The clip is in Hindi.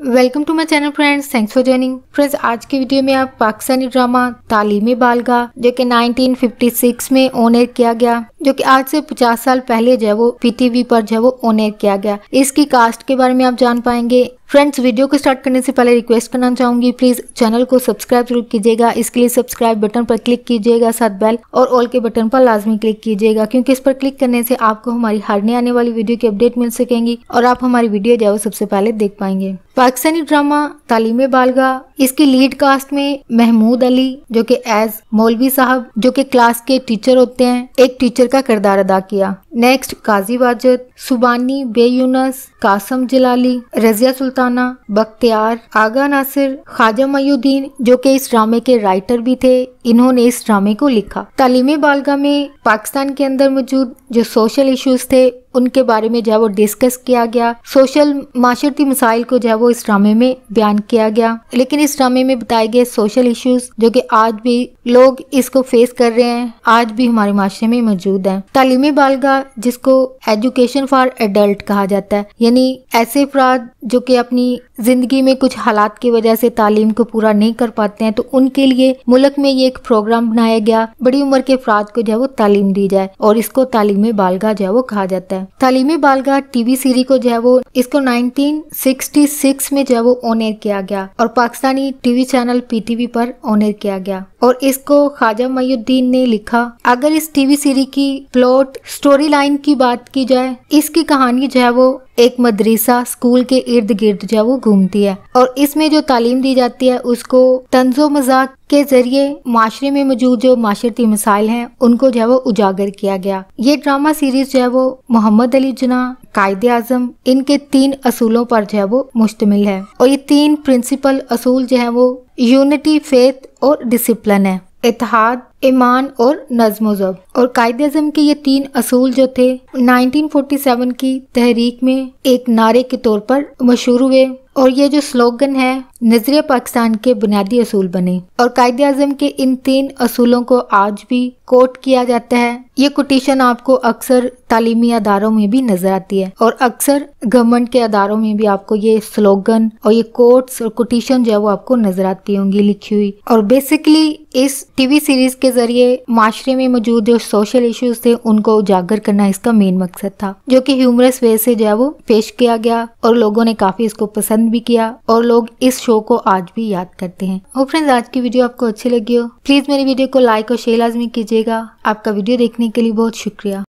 Welcome to my channel friends thanks for joining friends आज के वीडियो में आप पाकिस्तानी ड्रामा तालीमी बालगा, जो कि 1956 में एयर किया गया, जो कि आज से 50 साल पहले जो है वो पीटीवी पर जो है वो एयर किया गया। इसकी कास्ट के बारे में आप जान पाएँगे। फ्रेंड्स वीडियो को स्टार्ट करने से पहले रिक्वेस्ट करना चाहूँगी प्लीज़ चैनल को सब्सक्राइब ज़रूर कीजिएगा। इसके लिए सब्सक्राइब बटन पर क्लिक कीजिएगा, साथ बेल और ऑल के बटन पर लाजमी क्लिक कीजिएगा, क्योंकि इस पर क्लिक करने से आपको हमारी हरने आने वाली वीडियो की अपडेट मिल सकेंगी और आप हमारी वीडियो जो सबसे पहले देख पाएँगे। पाकिस्तानी ड्रामा तालीम बालगा। इसकी लीड कास्ट में महमूद अली, जो कि एज मौलवी साहब, जो कि क्लास के टीचर होते हैं, एक टीचर का किरदार अदा किया। नेक्स्ट काजी वाजद सुबानी बेयूनस कासम जलाली रजिया सुल्ताना बख्तियार आगा नासिर ख्वाजा मयुद्दीन जो कि इस ड्रामे के राइटर भी थे, इन्होंने इस ड्रामे को लिखा। तालीमी बालगा में पाकिस्तान के अंदर मौजूद जो सोशल इश्यूज़ थे उनके बारे में जो है वो डिस्कस किया गया। सोशल माशरती मसाइल को जो है वो इस ड्रामे में बयान किया गया। लेकिन इस ड्रामे में बताए गए सोशल इश्यूज़ जो कि आज भी लोग इसको फेस कर रहे हैं, आज भी हमारे माशरे में मौजूद है। तालीमी बालगा, जिसको एजुकेशन फॉर एडल्ट कहा जाता है, यानी ऐसे अफराद जो कि अपनी ज़िंदगी में कुछ हालात की वजह से तालीम को पूरा नहीं कर पाते हैं तो उनके लिए मुल्क में ये एक प्रोग्राम बनाया गया। बड़ी उम्र के अफराद को जो है वो तालीम दी जाए, और इसको तालीमी बालगा जो है वो कहा जाता है। तालीमी बालगा टीवी सीरीज़ को जो है वो, इसको 1966 में जो है वो ऑन एयर किया गया और पाकिस्तानी टीवी चैनल पीटीवी पर ऑन एयर किया गया। और इसको ख्वाजा मयुद्दीन ने लिखा। अगर इस टीवी सीरीज़ की प्लॉट स्टोरी लाइन की बात की जाए, इसकी कहानी जो है वो एक मदरसा स्कूल के इर्द गिर्द जो वो घूमती है। और इसमें जो तालीम दी जाती है, उसको तंजो मज़ाक के ज़रिए माशरे में मौजूद जो माशरती मसाइल हैं, उनको जो है वो उजागर किया गया। ये ड्रामा सीरीज़ जो है वो मोहम्मद अली जना कायद आज़म, इनके तीन असूलों पर जो है वो मुश्तमिल है। और ये तीन प्रिंसिपल असूल जो है वो यूनिटी फेथ और डिसिप्लिन है। इतिहाद ईमान और नज्म जब। और कायद अजम के ये तीन असूल जो थे 1947 की तहरीक में एक नारे के तौर पर मशहूर हुए। और ये जो स्लोगन है, नज़रिया पाकिस्तान के बुनियादी असूल बने। और कायदे आज़म के इन तीन असूलों को आज भी कोट किया जाता है। ये कोटेशन आपको अक्सर तालीमी अदारों में भी नज़र आती है। और अक्सर गवर्नमेंट के अदारों में भी आपको ये स्लोगन और ये कोट्स और कोटेशन जो है वो आपको नज़र आती होंगी, लिखी हुई। और बेसिकली इस टीवी सीरीज़ के ज़रिए माशरे में मौजूद जो सोशल इश्यूज़ थे, उनको उजागर करना इसका मेन मकसद था, जो कि ह्यूमरस वे से जो है वो पेश किया गया और लोगों ने काफ़ी इसको पसंद भी किया और लोग इस शो को आज भी याद करते हैं। और फ्रेंड्स आज की वीडियो आपको अच्छी लगी हो प्लीज़ मेरी वीडियो को लाइक और शेयर लाजमी कीजिएगा। आपका वीडियो देखने के लिए बहुत शुक्रिया।